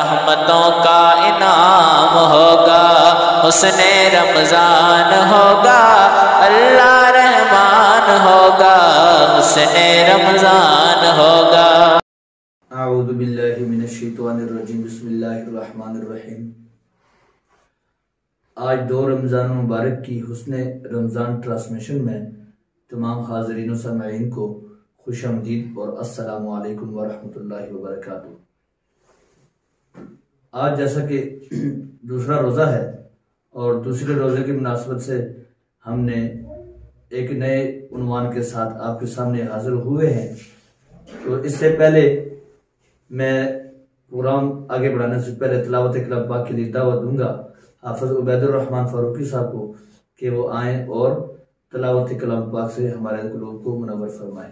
रहमतों का इनाम होगा, हुसन रमज़ान होगा, अल्लाह रहमान होगा, हुसन रमज़ान होगा। आउदबिल्लिमिनशैतानिर्रजीम बिस्मिल्लाहिर्रहमानिर्रहीम आज दो रमज़ान मुबारक की हुसन रमज़ान ट्रांसमिशन में तमाम हाजरीन सामीन को खुश आमदीद और अस्सलाम वालेकुम वरहमतुल्लाहि आज जैसा कि दूसरा रोज़ा है और दूसरे रोज़े की मुनासबत से हमने एक नए उनवान के साथ आपके सामने हाजिर हुए हैं तो इससे पहले मैं प्रोग्राम आगे बढ़ाने से पहले तलावत कलब पाक के लिए दावत दूंगा हाफज उबैदुलरहमान फारूकी साहब को कि वो आए और तलावत कलाम पाक से हमारे लोग को मुनवर फरमाएं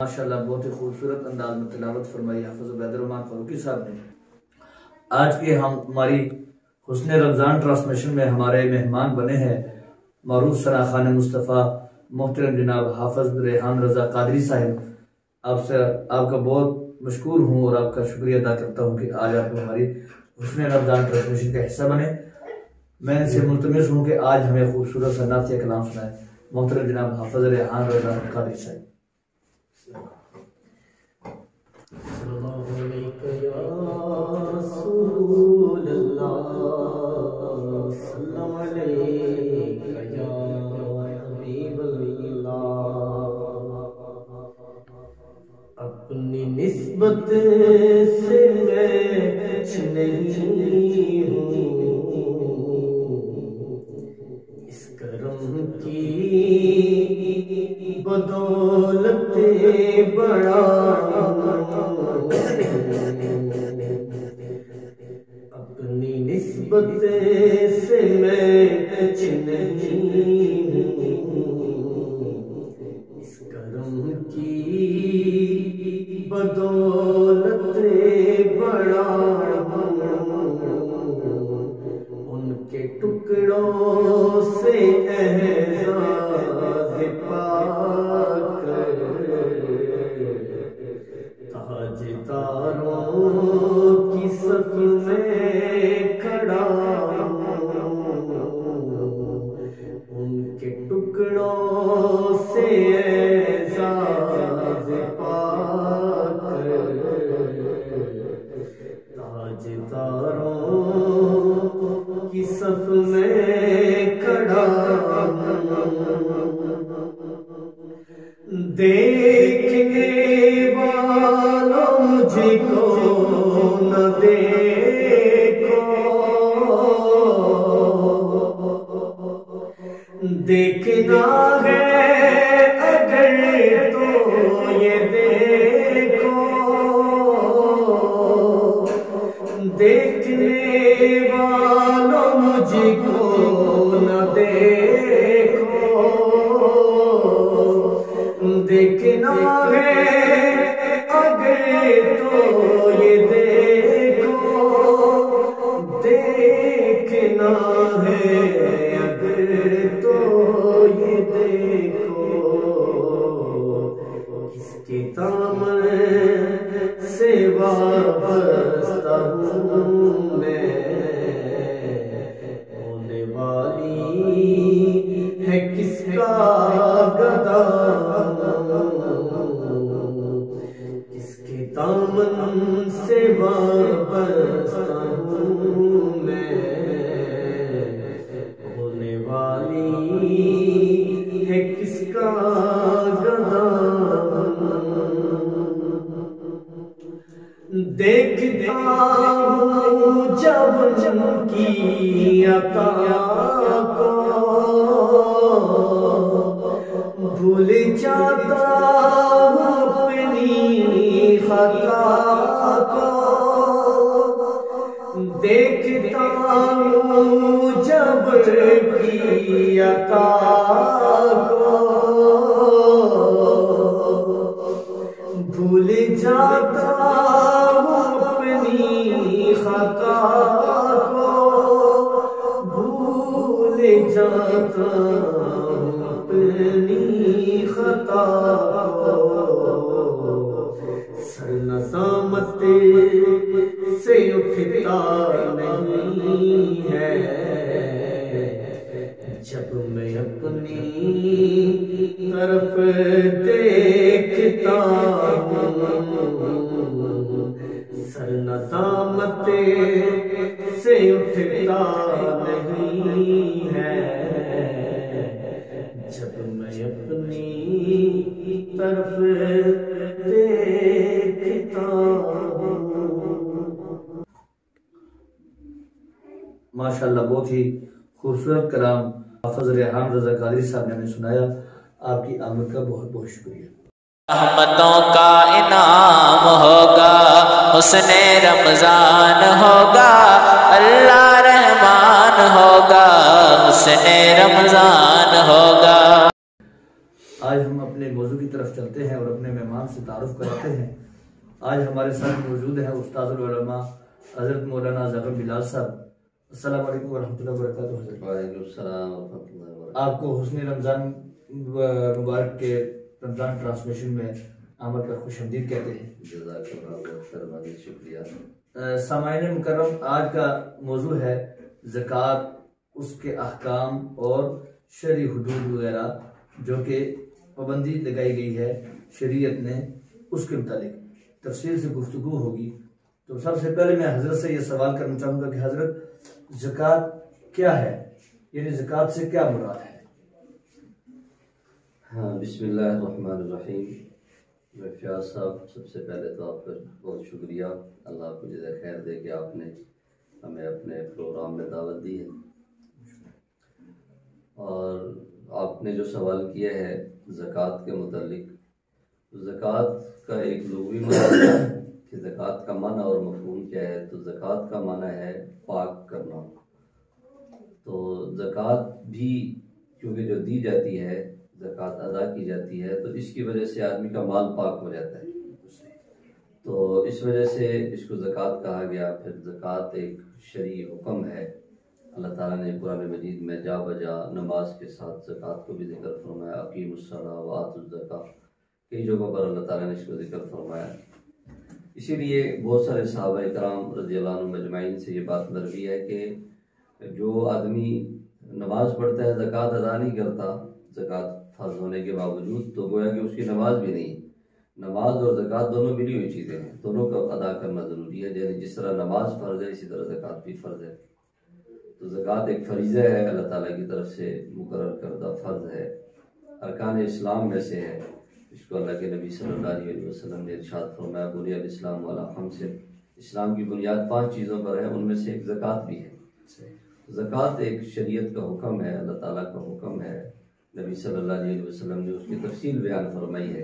माशाल्लाह बहुत ही खूबसूरत अंदाज में तिलावत फरमाई हाफिज उबैदुलरहमान फारूकी साहब ने आज के हम हमारी हुसन रमज़ान ट्रांसमिशन में हमारे मेहमान बने हैं मरूफ सना खान मुस्तफ़ा मोहतरम जनाब हाफिज रेहान रजा कादरी साहब आपसे आपका बहुत मशहूर हूँ और आपका शुक्रिया अदा करता हूँ कि आज आप हमारी हुसन रमज़ान ट्रांसमिशन का हिस्सा बने। मैं इनसे मुलतमस हूँ कि आज हमें खूबसूरत सन्नातिया कलाम सुनाए। मोहतर जनाब हाफज रेहान रजा कादरी साहब अपनी इसके दामन से वाबस्ता मैं होने वाली है किसका गदा देखता हूँ जब की अता को। भूल जाता खता को भूल जाता अपनी खता माशाल्लाह बहुत ही खूबसूरत कलाम हाफज रेहान रजा कादरी साहब ने हमें सुनाया। आपकी आमद का बहुत बहुत शुक्रिया। रहमतों का इनाम होगा हुस्न रमज़ान होगा अल्लाह रहमान होगा हुस्न रमज़ान होगा। आज हम अपने मौजू की तरफ़ चलते हैं और अपने मेहमान से तारुफ कराते हैं। आज हमारे साथ मौजूद हैं उस्तादुलमा हज़रत मौलाना जबर बिलाल साहब। अस्सलाम वालेकुम वरहमतुल्लाहि वबरकातुहू हज़रत वालेकुम आपको हुस्न रमज़ान मुबारक के रमज़ान ट्रांसमिशन में आमद पर खुश आमदीद कहते हैं। शुक्रिया। सामाइन मुकरम आज का मौजू है ज़कात उसके अहकाम और शरी हदूद वगैरह जो कि पाबंदी लगाई गई है शरीयत ने उसके मुतालिक। तफसील से गुफ्तु होगी। तो सबसे पहले मैं हज़रत से यह सवाल करना चाहूँगा कि हज़रत ज़कात क्या है? यानी ज़कात से क्या मुराद है? हाँ बिस्मिल्लाहिर्रहमानिर्रहीम। रफिया साहब, सबसे पहले तो आपका बहुत शुक्रिया। अल्लाह आपको जैसे खैर दे कि आपने हमें अपने प्रोग्राम में दावत दी है। और आपने जो सवाल किया है ज़कात के मतलब ज़कात का एक माना है। कि ज़कात का माना और मफहूम क्या है? तो ज़कात का माना है पाक करना। तो ज़कात भी क्योंकि जो दी जाती है, ज़कात अदा की जाती है तो इसकी वजह से आदमी का माल पाक हो जाता है। तो इस वजह से इसको ज़कात कहा गया। फिर ज़कात एक शरी हुक्म है। अल्लाह ताला ने कुरान मजीद में जा बजा नमाज़ के साथ ज़कात को भी ज़िक्र फरमाया अकीमुस्सला वातुज़्ज़का कई जगहों पर अल्लाह ताला ने इसको ज़िक्र फरमाया। इसीलिए बहुत सारे सहाबा कराम रज़ी मजमाइन से ये बात मरवी है कि जो आदमी नमाज़ पढ़ता है, ज़कात अदा नहीं करता, ज़कात फ़र्ज़ होने के बावजूद तो गोया कि उसकी नमाज़ भी नहीं। नमाज़ और ज़कात दोनों मिली हुई चीज़ें हैं, दोनों का अदा करना ज़रूरी है। जैसे जिस तरह नमाज़ फ़र्ज़ है, इसी तरह ज़कात भी फ़र्ज़ है। तो ज़कात एक फरीज़ा है, अल्लाह ताली की तरफ़ से मुकर करदा फ़र्ज़ है। अरकान इस्लाम में से है। इसको अल्लाह के नबी सल्लल्लाहु अलैहि वसल्लम ने इरशाद फरमाया, बुनियाद इस्लाम वाला हमसे इस्लाम की बुनियाद पाँच चीज़ों पर है, उनमें से एक ज़कात भी है। ज़कात एक शरीयत का हुक्म है, अल्लाह ताला का हुक्म है। नबी सल्लल्लाहु अलैहि वसल्लम ने उसकी तफसील बयान फरमाई है।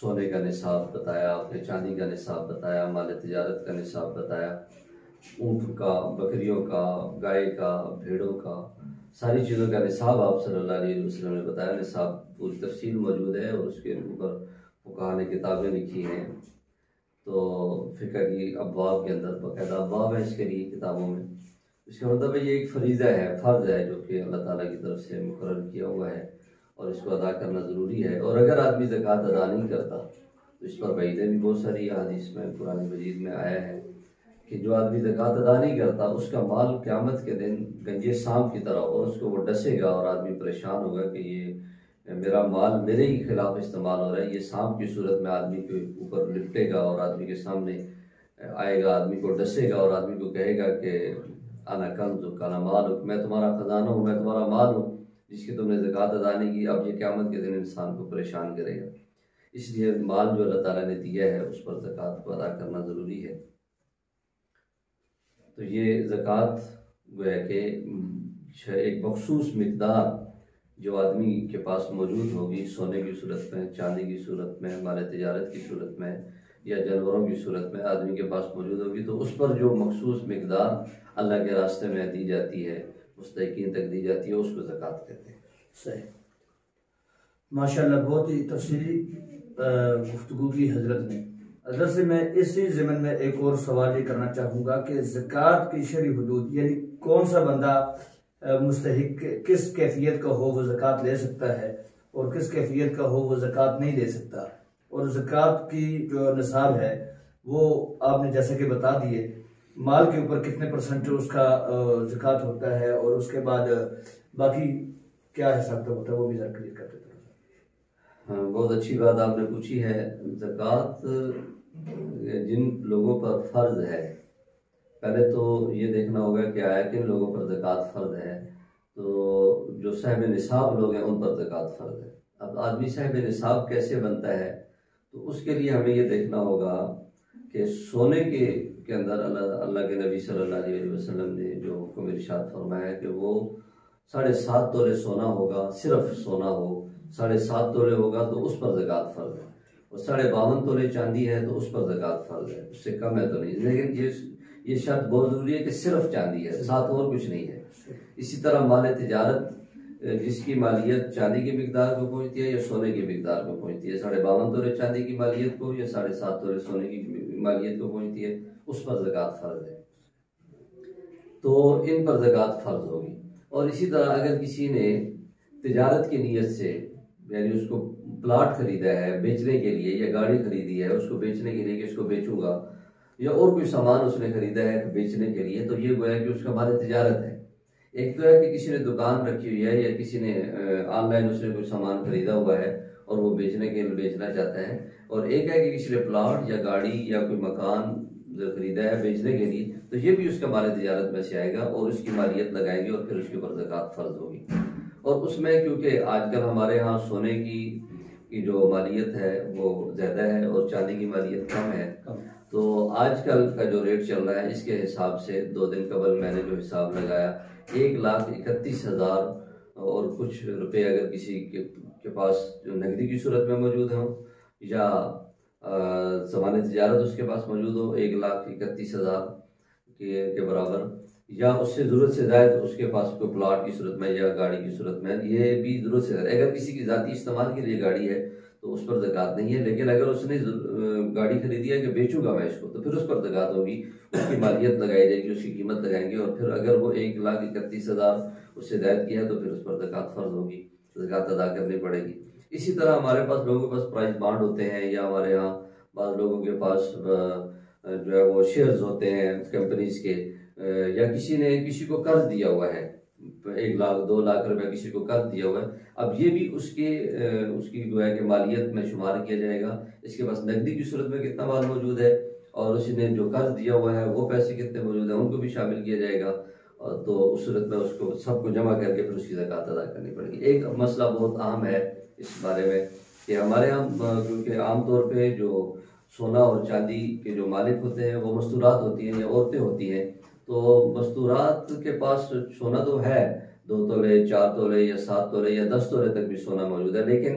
सोने का निसाब बताया आपने चांदी का निसाब बताया, माल तजारत का निसाब बताया, ऊँट का, बकरियों का, गाय का, भेड़ों का सारी चीज़ों का निसाब आप सल्लल्लाहु अलैहि ने बताया निसाब पूरी तफसील मौजूद है और उसके ऊपर फुकाहा ने किताबें लिखी हैं। तो फ़िक्र की अबवाब के अंदर बाकायदा अबवाब है इसके लिए किताबों में। इसका मतलब ये एक फरीज़ा है, फ़र्ज़ है जो कि अल्लाह ताला की तरफ़ से मुकर किया हुआ है और इसको अदा करना ज़रूरी है। और अगर आदमी ज़क़़त अदा नहीं करता तो इस पर वईदें भी बहुत सारी हदीस में पुरानी मजीद में आया है। कि जो आदमी ज़क़़त अदा नहीं करता, उसका माल क़्यामत के दिन गंजे सांप की तरह और उसको वो डसेगा और आदमी परेशान होगा कि ये मेरा माल मेरे ही खिलाफ इस्तेमाल हो रहा है। ये सांप की सूरत में आदमी के ऊपर लिपटेगा और आदमी के सामने आएगा, आदमी को डसेगा और आदमी को कहेगा कि आना कंज काना माल हो मैं तुम्हारा खजाना हूँ, मैं तुम्हारा माल हूँ, जिसकी तुमने जक़ात अदा नहीं की, अब ये क़्यामत के दिन इंसान को परेशान करेगा। इसलिए माल जो अल्लाह ताला ने दिया है, उस पर ज़क़़त को अदा करना ज़रूरी है। तो ये ज़क़़त गोया कि एक मखसूस मकदार जो आदमी के पास मौजूद होगी, सोने की सूरत में, चांदी की सूरत में, माल तजारत की सूरत में या जानवरों की सूरत में आदमी के पास मौजूद होगी तो उस पर जो मखसूस मकदार अल्लाह के रास्ते में दी जाती है, मुस्तकिन तक दी जाती है, उसको ज़क़़त कहते हैं। सही। माशाल्लाह, बहुत ही तफसीली गुफ्तु की हज़रत ने से मैं इसी ज़मन में एक और सवाल ये करना चाहूँगा कि ज़क़़त की शरी हदूद, यानी कौन सा बंदा मुस्तक किस कैफियत का हो वो ज़क़़त ले सकता है और किस कैफियत का हो वो ज़क़़त नहीं ले सकता? और ज़क़़त की जो नसाब है, वो आपने जैसे कि बता दिए, माल के ऊपर कितने परसेंट उसका ज़क़़त होता है और उसके बाद बाकी क्या हिसाब होता है वो भी ज़रा क्लियर कर बहुत अच्छी बात आपने पूछी है। ज़क़़त, जिन लोगों पर फ़र्ज़ है, पहले तो ये देखना होगा कि आया किन लोगों पर ज़क़़त फ़र्ज़ है। तो जो साहब निसाब लोग हैं, उन पर ज़क़़त फ़र्ज़ है। अब आदमी साहब निसाब कैसे बनता है? तो उसके लिए हमें ये देखना होगा कि सोने के के अंदर अल्लाह अल्लाह के नबी सल्लल्लाहु अलैहि वसल्लम ने जो हुक्म इरशाद फरमाया कि वो साढ़े सात तोले सोना होगा, सिर्फ़ सोना हो। साढ़े सात तोले होगा तो उस पर ज़क़़त फ़र्ज़ है। और साढ़े बावन तोले चांदी है तो उस पर ज़क़़त फ़र्ज़ है। उससे कम है तो नहीं। लेकिन ये ये शर्त बहुत ज़रूरी है कि सिर्फ़ चांदी है, साथ और कुछ नहीं है। इसी तरह माल तजारत, जिसकी मालियत चांदी की मकदार को पहुँचती है या सोने की मकदार को पहुँचती है। साढ़े बावन तोले चांदी की मालियत को या साढ़े सात तोले सोने की मालियत को पहुँचती है, उस पर जक़ात फ़र्ज़ है। तो इन पर ज़क़़त फ़र्ज़ होगी। और इसी तरह अगर किसी ने तजारत की नीयत से यानी उसको प्लाट खरीदा है, बेचने के लिए या गाड़ी खरीदी है, उसको बेचने के लिए कि उसको बेचूँगा, या और कोई सामान उसने खरीदा है बेचने के लिए तो ये गोया कि उसका माल तजारत है। एक तो है कि किसी ने दुकान रखी हुई है या किसी ने ऑनलाइन उसने कोई सामान खरीदा हुआ है और वो बेचने के लिए बेचना चाहता है, और एक है कि किसी ने प्लाट या गाड़ी या कोई मकान खरीदा है बेचने के लिए तो ये भी उसका माल तजारत में से आएगा और उसकी मालियत लगाएँगे और फिर उसके ऊपर जक़ात फ़र्ज़ होगी। और उसमें क्योंकि आजकल हमारे यहाँ सोने की की जो मालियत है वो ज़्यादा है और चांदी की मालियत कम है। तो आजकल का जो रेट चल रहा है इसके हिसाब से दो दिन कबल मैंने जो हिसाब लगाया एक लाख इकतीस हज़ार और कुछ रुपए अगर किसी के, के पास जो नकदी की सूरत में मौजूद हों या जमान तजारत उसके पास मौजूद हो एक लाख इकतीस हज़ार के, के बराबर। या उससे ज़रूरत से ज़्यादा उसके पास कोई प्लाट की सूरत में या गाड़ी की सूरत में, ये भी ज़रूरत से अगर किसी की ज़ाती इस्तेमाल के लिए गाड़ी है तो उस पर जक़ात नहीं है। लेकिन अगर उसने गाड़ी खरीदी है कि बेचूँगा मैं इसको तो फिर उस पर जक़ात होगी। उसकी मालियत लगाई जाएगी, उसकी कीमत लगाएँगे और फिर अगर वो एक लाख इकतीस हज़ार उससे जायद किया तो फिर उस पर जक़ात फ़र्ज़ होगी। जक़ात अदा करनी पड़ेगी। इसी तरह हमारे पास लोगों के पास प्राइस बाड होते हैं या हमारे यहाँ बाद लोगों के पास जो है वो शेयर्स होते हैं कंपनीज़ के। या किसी ने किसी को कर्ज दिया हुआ है, एक लाख, दो लाख रुपए किसी को कर्ज दिया हुआ है, अब ये भी उसके उसकी जो है कि मालियत में शुमार किया जाएगा। इसके पास नकदी की सूरत में कितना माल मौजूद है और उसने जो कर्ज दिया हुआ है, वो पैसे कितने मौजूद हैं, उनको भी शामिल किया जाएगा। और तो उस सूरत में उसको सबको जमा करके फिर उसकी जक़ात अदा करनी पड़ेगी। एक मसला बहुत अहम है इस बारे में कि हमारे यहाँ क्योंकि आमतौर पर जो सोना और चांदी के जो मालिक होते हैं, वो मस्तूरात होती हैं या औरतें होती हैं तो मस्तूरात के पास सोना तो है दो तोले चार तोले या सात तोले या दस तोले तक भी सोना मौजूद है लेकिन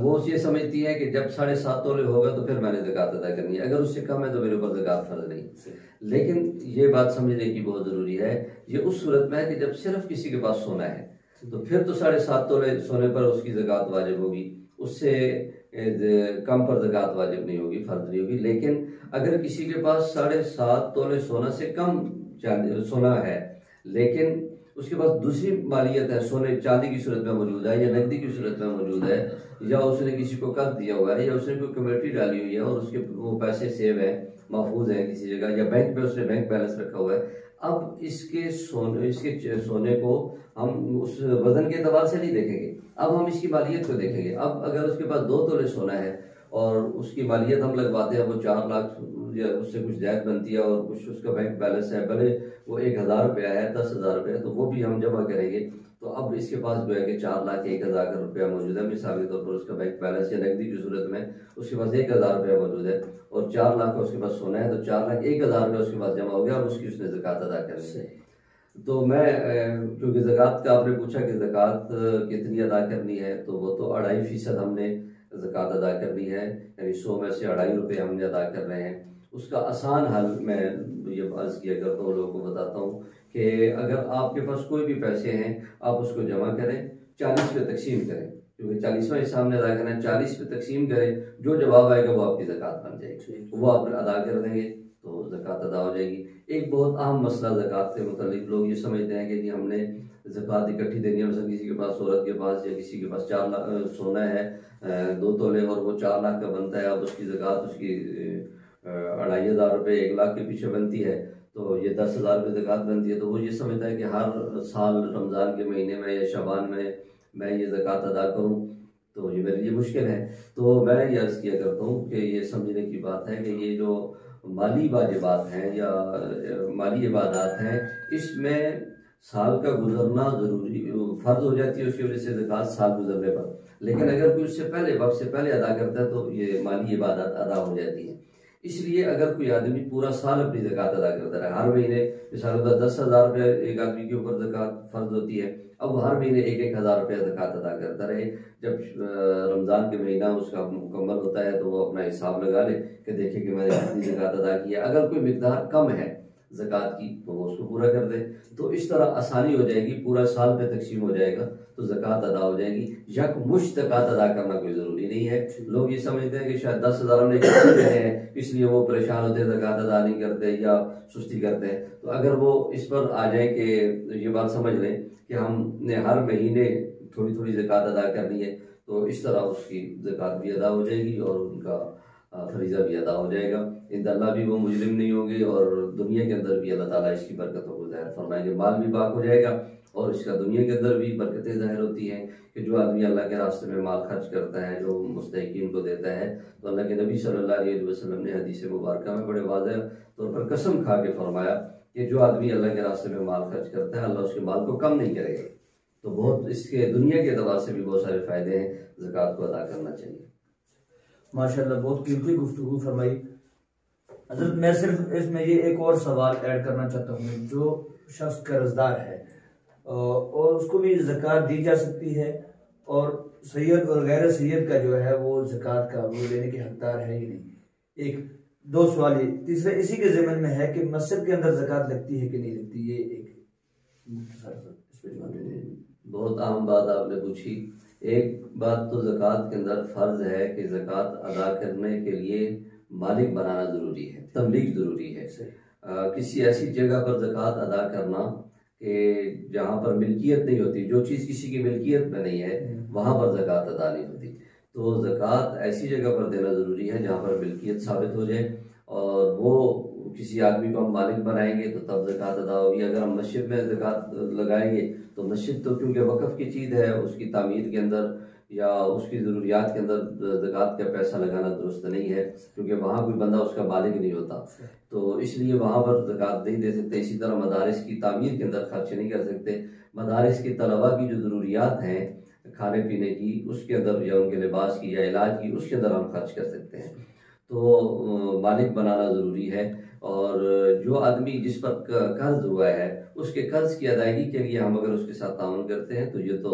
वो ये समझती है कि जब साढ़े सात तोले होगा तो फिर मैंने जक़ात अदा करनी है। अगर उससे कम है तो मेरे ऊपर जक़ात फ़र्ज़ नहीं लेकिन ये बात समझने की बहुत ज़रूरी है ये उस सूरत में है कि जब सिर्फ़ किसी के पास सोना है तो फिर तो साढ़े सात तोले सोने पर उसकी जक़ात वाजिब होगी। उससे कम पर जक़ात वाजिब नहीं होगी फ़र्ज़ नहीं होगी। लेकिन अगर किसी के पास साढ़े सात तोले सोना से कम चांदी, सोना है, लेकिन उसके पास दूसरी मालियत है, सोने चांदी की सूरत में मौजूद है, या नकदी की सूरत में मौजूद है, या उसने किसी को कर दिया हुआ है, या उसने कोई कमेटी डाली हुई है, और उसके वो पैसे सेव हैं, महफूज हैं किसी जगह, या बैंक में उसने बैंक बैलेंस रखा हुआ है, अब इसके सोने इसके सोने को हम उस वज़न के अतबार से नहीं देखेंगे। अब हम इसकी मालियत को देखेंगे। अब अगर उसके पास दो तोले सोना है और उसकी मालियत हम लगवाते हैं वो चार लाख या उससे कुछ जायद बनती है और कुछ उसका बैंक बैलेंस है, भले वो एक हज़ार रुपया है, दस हज़ार रुपया तो वो भी हम जमा करेंगे। तो अब इसके पास जो है कि चार लाख, एक हज़ार का रुपया मौजूद है, मिसाल के तौर पर उसका बैंक बैलेंस या नकदी की सूरत में उसके पास एक हज़ार रुपया मौजूद है और चार लाख का उसके पास सोना है तो चार लाख, एक हज़ार रुपया उसके पास जमा हो गया और उसकी उसने जक़ात अदा कर तो मैं क्योंकि ज़क़़त का आपने पूछा कि ज़क़़त कितनी अदा करनी है तो वो तो अढ़ाई फ़ीसद हमने ज़क़़त अदा करनी है यानी सौ में से अढ़ाई रुपये हमने अदा कर रहे हैं। उसका आसान हल मैं ये अर्ज़ किया करता हूँ लोगों को बताता हूँ कि अगर आपके पास कोई भी पैसे हैं आप उसको जमा करें चालीस पे तकसीम करें क्योंकि चालीसवा हिस्सा हमने अदा करना है चालीस पे तकसीम करें जो जवाब आएगा वो आपकी ज़क़़त बन जाएगी वो आप अदा कर देंगे। तो ज़क़़त अदा हो जाएगी। एक बहुत अहम मसला ज़क़़त से मुतलिक लोग ये समझते हैं कि जी हमने ज़क़़त इकट्ठी देनी है मतलब किसी के पास औरत के पास या किसी के पास चार लाख सोना है दो तोले और वो चार लाख का बनता है, अब उसकी ज़क़़त, उसकी अढ़ाई हज़ार रुपये एक लाख के पीछे बनती है तो ये दस हज़ार रुपये ज़क़़त बनती है तो वो ये समझता है कि हर साल रमज़ान के महीने में या शबान में मैं ये ज़क़़त अदा करूँ तो ये मेरे लिए मुश्किल है। तो मैं ये अर्ज़ किया करता हूँ कि ये समझने की बात है कि ये जो माली वाजिबात हैं या माली इबादत हैं, इसमें साल का गुजरना ज़रूरी फ़र्ज़ हो जाती है उसकी वजह से ज़क़़त साल गुजरने पर। लेकिन अगर कोई उससे पहले, वक्त से पहले अदा करता है तो ये माली इबादत अदा हो जाती है। इसलिए अगर कोई आदमी पूरा साल अपनी जक़ात अदा करता रहे, हर महीने मिसाल दस हज़ार रुपये एक आदमी के ऊपर जक़ात फ़र्ज़ होती है, अब वो हर महीने एक एक हज़ार रुपया जक़ात अदा करता रहे। जब रमज़ान के महीना उसका मुकम्मल होता है तो वो अपना हिसाब लगा ले कि देखे कि मैंने कितनी जक़ात अदा किया अगर कोई मकदार कम है ज़क़़त की तो वो उसको पूरा कर दे। तो इस तरह आसानी हो जाएगी, पूरा साल पे तकसीम हो जाएगा तो ज़क़़त अदा हो जाएगी। यक मुश्त ज़क़़त अदा करना कोई ज़रूरी नहीं है। लोग ये समझते हैं कि शायद दस हज़ार हमने हैं, इसलिए वो परेशान होते हैं, ज़क़़त अदा नहीं करते या सुस्ती करते हैं। तो अगर वो इस पर आ जाए कि ये बात समझ लें कि हमने हर महीने थोड़ी थोड़ी ज़क़़त अदा करनी है तो इस तरह उसकी ज़क़़त भी अदा हो जाएगी और उनका फरीज़ा भी अदा हो जाएगा। इन भी वो मुजरिम नहीं होंगे और दुनिया के अंदर भी अल्लाह ताला इसकी बरकतों को ज़ाहिर फरमाएँगे। माल भी पाक हो जाएगा और इसका दुनिया के अंदर भी बरकतें ज़ाहिर होती हैं कि जो आदमी अल्लाह के रास्ते में माल खर्च करता है, जो मुस्तकिन को देता है तो अल्लाह के नबी सल्लल्लाहु अलैहि वसल्लम ने हदीस मुबारक में बड़े वाजह तौर पर कसम खा के फरमाया कि जो आदमी अल्लाह के रास्ते में माल खर्च करता है, अल्लाह उसके माल को कम नहीं करेगा। तो बहुत इसके दुनिया के अतबार से भी बहुत सारे फ़ायदे हैं, ज़क़़त को अदा करना चाहिए। माशाल्लाह, बहुत कीमती गुफ्तगू फरमाई। हज़रत, मैं सिर्फ़ इसमें ये एक और सवाल ऐड करना चाहता हूँ, जो शख्स कर्जदार है और उसको भी ज़कात दी जा सकती है, और सैयद और गैर सैयद का जो है, वो ज़कात का वो लेने के हकदार है ही नहीं। एक, दो सवाल ये, तीसरा, इसी के जमन में है कि मस्जिद के अंदर ज़कात लगती है कि नहीं लगती, ये एक। बहुत अहम बात आपने पूछी। एक बात तो ज़क़़त के अंदर फ़र्ज़ है कि ज़क़़त अदा करने के लिए मालिक बनाना ज़रूरी है तमलीग ज़रूरी है। अ, किसी ऐसी जगह पर ज़क़़त अदा करना कि जहाँ पर मिल्कियत नहीं होती जो चीज़ किसी की मिल्कियत में नहीं है वहाँ पर ज़क़़त अदा नहीं होती। तो ज़क़़त ऐसी जगह पर देना ज़रूरी है जहाँ पर मिल्कियत साबित हो जाए और वो किसी आदमी को हम मालिक बनाएँगे तो तब ज़क़़त अदा होगी। अगर हम मस्जिद में ज़क़़त लगाएँगे तो मस्जिद तो क्योंकि वक़फ़ की चीज़ है उसकी तामीर के अंदर या उसकी ज़रूरियात के अंदर ज़क़़त का पैसा लगाना दुरुस्त नहीं है, क्योंकि वहाँ कोई बंदा उसका मालिक नहीं होता। तो इसलिए वहाँ पर ज़क़़त नहीं दे सकते। इसी तरह मदारस की तामीर के अंदर खर्च नहीं कर सकते। मदारस के तलबा की जो ज़रूरियात हैं, खाने पीने की, उसके अंदर या उनके लिबास की या इलाज की, उसके अंदर हम खर्च कर सकते हैं। तो मालिक बनाना ज़रूरी है और जो आदमी जिस पर कर्ज हुआ है, उसके कर्ज की अदायगी के लिए हम अगर उसके साथ ताउन करते हैं तो ये तो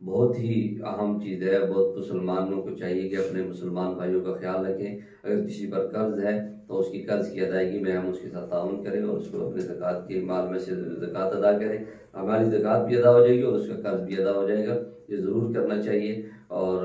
बहुत ही अहम चीज़ है, बहुत मुसलमानों को चाहिए कि अपने मुसलमान भाइयों का ख्याल रखें। अगर किसी पर कर्ज है तो उसकी कर्ज की अदायगी में हम उसके साथ ताउन करें और उसको अपने ज़क़़त के माल में से ज़क़़त अदा करें। हमारी ज़क़़त भी अदा हो जाएगी और उसका कर्ज भी अदा हो जाएगा। ये ज़रूर करना चाहिए और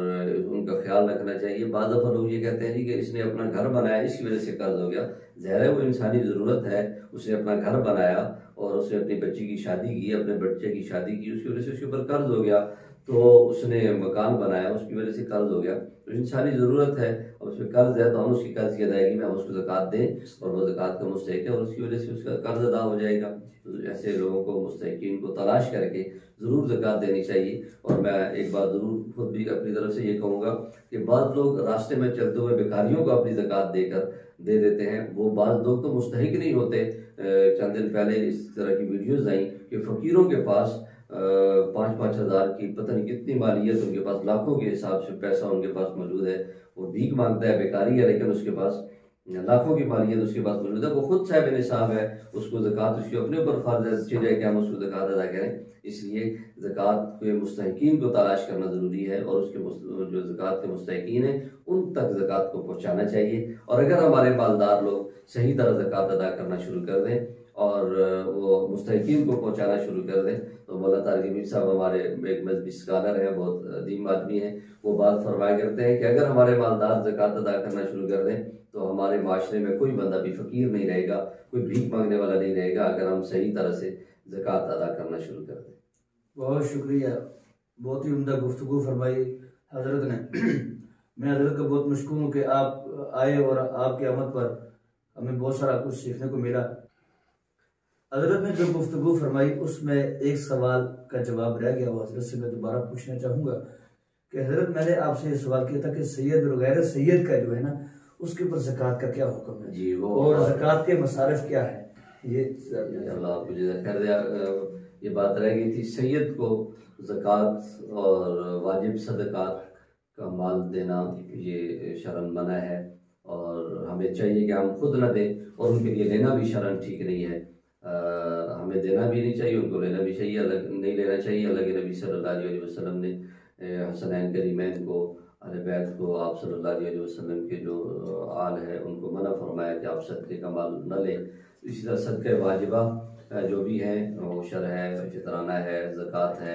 उनका ख्याल रखना चाहिए। बाद दफ़ा लोग ये कहते हैं जी कि इसने अपना घर बनाया, इसकी वजह से कर्ज हो गया। ज़हर वो इंसानी ज़रूरत है, उसने अपना घर बनाया और उसने अपनी बच्ची की शादी की, अपने बच्चे की शादी की, उसकी वजह से उसके ऊपर कर्ज हो गया। तो उसने मकान बनाया, उसकी वजह से कर्ज हो गया। तो इंसानी ज़रूरत है और उस पर कर्ज है तो हम उसकी कर्ज की अदायगी में हम उसको ज़क़़त दें और वो जक़ात का मुस्तक है और उसकी वजह से उसका कर्ज अदा हो जाएगा। तो ऐसे लोगों को मुस्तकिन को तलाश करके ज़रूर ज़क़़त देनी चाहिए और मैं एक बार ज़रूर खुद भी अपनी तरफ़ से ये कहूँगा कि बाद लोग रास्ते में चलते हुए बेकारियों को अपनी ज़क़़त देकर दे देते हैं। वो बाद लोग तो मुस्तक नहीं होते। चंद दिन पहले इस तरह की वीडियोज़ आई कि फ़कीरों के पास पाँच पाँच हज़ार की पता नहीं कितनी मालियत उनके पास, लाखों के हिसाब से पैसा उनके पास मौजूद है। वो भीख माँगता है, बेकारी है, लेकिन उसके पास, लाखों की मालियत उसके पास मौजूद है। वो खुद साहब निसाब है, उसको ज़क़़त उसके अपने ऊपर फ़र्ज़ है चाहिए कि हम उसको ज़क़़त अदा करें? इसलिए ज़क़़त के मुस्तकिन को तलाश करना ज़रूरी है और उसके जो ज़क़़त के मुस्तकिन हैं, उन तक ज़क़़त को पहुँचाना चाहिए। और अगर हमारे मालदार लोग सही तरह ज़क़़त अदा करना शुरू कर दें और वो मुस्तकिन को पहुँचाना शुरू कर दें। तो मौला तारगीर साहब हमारे एक मजहबी स्कॉलर हैं, बहुत अदीम आदमी हैं। वो बात फरमाया करते हैं कि अगर हमारे मालदार ज़क़़त अदा करना शुरू कर दें तो हमारे माशरे में कोई बंदा भी फ़कीर नहीं रहेगा, कोई भीख मांगने वाला नहीं रहेगा, अगर हम सही तरह से ज़क़़त अदा करना शुरू कर दें। बहुत शुक्रिया। बहुत ही उमदा गुफ्तु फरमाई हज़रत ने। मैं हज़रत का बहुत मुश्किल हूँ कि आप आए और आपकी आमद पर हमें बहुत सारा कुछ सीखने को मिला। हज़रत ने जो गुफ्तु फरमाई उसमें एक सवाल का जवाब रह गया वो हज़रत से मैं दोबारा पूछना चाहूँगा कि हज़रत मैंने आपसे ये सवाल किया था कि सैयद और गैर सैयद का जो है ना उसके ऊपर जक़ात का क्या हुक्म है? जी वो और जक़ात के मसारफ क्या है? ये अल्लाह आपको दिया ये बात रह गई थी सैयद को जक़ात और वाजिब सदक़ात का माल देना ये शरण मना है और हमें चाहिए कि हम खुद न दें और उनके लिए लेना भी शरण ठीक नहीं है। हमें देना भी नहीं चाहिए, उनको लेना भी चाहिए, अलग, नहीं लेना चाहिए। अलग नबी सल्लल्लाहु अलैहि वसल्लम ने हसनैन करीमैन को अल बैत को, आप सल्लल्लाहु अलैहि वसल्लम के जो आल है, उनको मना फरमाया कि आप सदक़े का माल न लें। इसी तरह सदक़ वाजिबा जो भी हैं शर है, फितराना है, ज़क़़त है,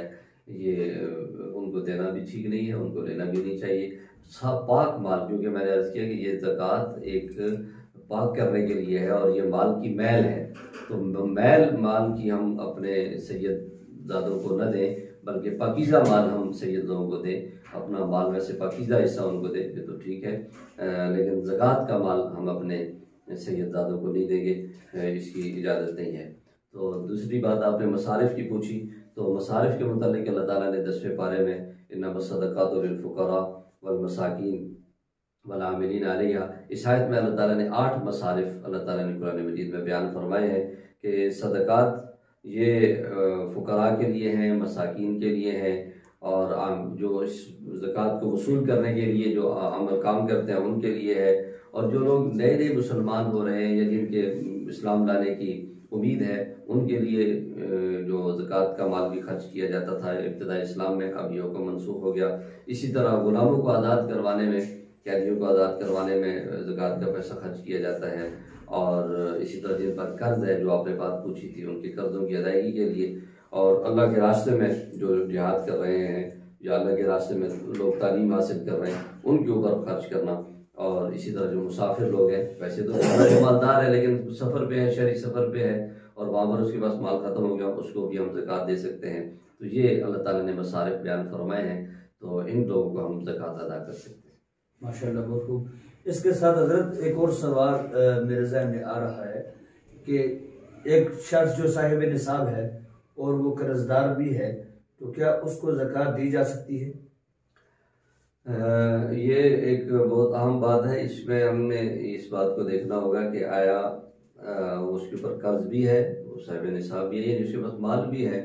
ये उनको देना भी ठीक नहीं है, उनको लेना भी नहीं चाहिए। सब पाक माल, क्योंकि मैंने अर्ज़ किया कि ये ज़क़़त एक, पाक करने के लिए है और ये माल की मैल है। तो मैल माल की हम अपने सैयद दादों को न दें बल्कि पाकिज़ा माल हम सैयद लोगों को दें। अपना माल में से पाकिज़ा हिस्सा उनको दें ये तो ठीक है। आ, लेकिन ज़क़़त का माल हम अपने सैयदादों को नहीं देंगे इसकी इजाज़त नहीं है। तो दूसरी बात आपने मसारफ की पूछी तो मसारिफ के मतलब अल्लाह ताला ने दसवें पारे में इन्ना इन सदक़ातफ़रा वलमसाकिन वलामिन आलिया इस आयत में अल्लाह ताला ने आठ मसारिफ अल्लाह ताला ने कुरान मजीद में बयान फरमाए हैं कि सदक़ात ये फ़ुकरा के लिए हैं, मसाकिन के लिए हैं और जो इस ज़क़़त को वसूल करने के लिए जो अमल काम करते हैं, उनके लिए है। और जो लोग नए नए मुसलमान हो रहे हैं या जिनके इस्लाम लाने की उम्मीद है, उनके लिए जो ज़क़़त का माल भी खर्च किया जाता था इब्तदा इस्लाम में, अब ये हुक्म मनसूख हो गया। इसी तरह ग़ुलामों को आज़ाद करवाने में कैदियों को आज़ाद करवाने में ज़क़़त का पैसा खर्च किया जाता है और इसी तरह जिन पर कर्ज है जो आपने बात पूछी थी, उनके कर्ज़ों की अदायगी के लिए। और अल्लाह के रास्ते में जो जिहाद कर रहे हैं, या अल्लाह के रास्ते में लोग तालीम हासिल कर रहे हैं, उनके ऊपर खर्च करना। और इसी तरह जो मुसाफिर लोग हैं, वैसे तो मालदार है, लेकिन सफ़र पे है, शहरी सफ़र पे है, और वहाँ पर उसके पास माल ख़त्म हो गया, उसको भी हम जक़ात दे सकते हैं। तो ये अल्लाह ताला ने मसारफ बयान फरमाए हैं तो इन लोगों को हम ज़क़़त अदा कर सकते हैं। माशाल्लाह बहुत खूब। इसके साथ हज़रत एक और सवाल मेरे जहन में आ रहा है कि एक शख्स जो साहिब निसाब है और वो कर्जदार भी है तो क्या उसको ज़क़़त दी जा सकती है? आ, ये एक बहुत अहम बात है। इसमें हमने इस बात को देखना होगा कि आया आ, उसके ऊपर कर्ज भी है साहिब निसाब भी है जिसके पास माल भी है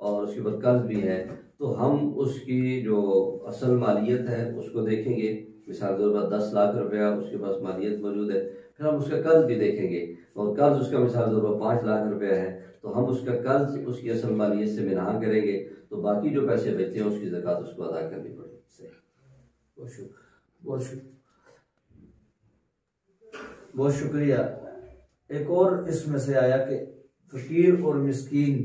और उसके ऊपर कर्ज भी है। तो हम उसकी जो असल मालियत है उसको देखेंगे। मिसाल के तौर पर दस लाख रुपया उसके पास मालियत मौजूद है, फिर हम उसका कर्ज भी देखेंगे। और कर्ज उसका मिसाल के तौर पर पाँच लाख रुपया है तो हम उसका कर्ज उसकी असल मालियत से मिना करेंगे तो बाकी जो पैसे बचते हैं उसकी जक़ात उसको अदा करनी पड़ेगी। बहुत शुक्र बहुत बहुत शुक्रिया। एक और इसमें से आया कि फकीर और मिस्कीन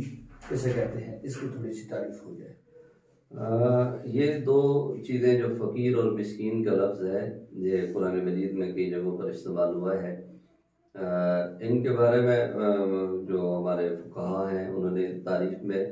किसे कहते हैं? इसकी थोड़ी सी तारीफ़ हो जाए। ये दो चीज़ें जो फ़कीर और मिस्कीन का लफ्ज़ है ये कुरान मजीद में कई जगहों पर इस्तेमाल हुआ है। आ, इनके बारे में जो हमारे फुकाहा हैं उन्होंने तारीफ़ में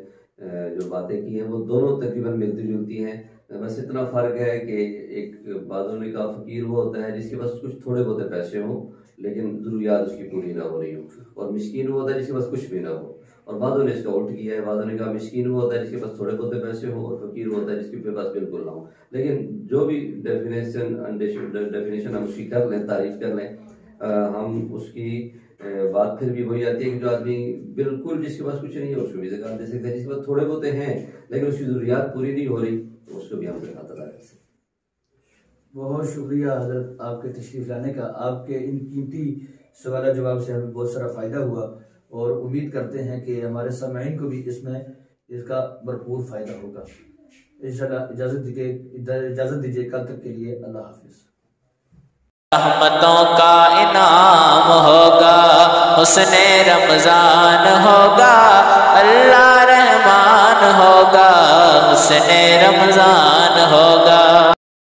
जो बातें की हैं वो दोनों तकरीबन मिलती जुलती हैं। बस इतना फ़र्क है कि एक बादों का फ़कीर वो होता है जिसके पास कुछ थोड़े बहुत पैसे हों लेकिन ज़रूरियात उसकी पूरी ना हो रही हो और मिसकिन वो होता है जिसके पास कुछ भी ना हो। और बादों ने इसका उल्ट किया है, बादों ने कहा, मिसकिन, वो होता है जिसके पास थोड़े बहुत पैसे हो और फ़कीर होता है जिसके पास बिल्कुल ना हो। लेकिन जो भी डेफिनेशन डेफिनेशन हम उसकी कर लें, तारीफ़ कर लें हम उसकी बात फिर भी वही आती है कि जो आदमी बिल्कुल जिसके पास कुछ नहीं है, उसको भी जक़ात दे सकते हैं। जिसके पास थोड़े बहुत हैं, लेकिन उसकी ज़रूरियात पूरी नहीं हो रही तो उसको भी हम जक़ात अदा कर सकते बहुत शुक्रिया हज़रत आपके तशरीफ़ लाने का। आपके इन कीमती सवाल जवाब से हमें बहुत सारा फ़ायदा हुआ। और उम्मीद करते हैं कि हमारे सामीन को भी इसमें इसका भरपूर फ़ायदा होगा। इजाज़त दीजिए इजाज़त दीजिए कल तक के लिए अल्लाह हाफिज़। रहमतों का इनाम होगा, हुसन रमज़ान होगा, अल्लाह रहमान होगा, हुसन रमज़ान होगा।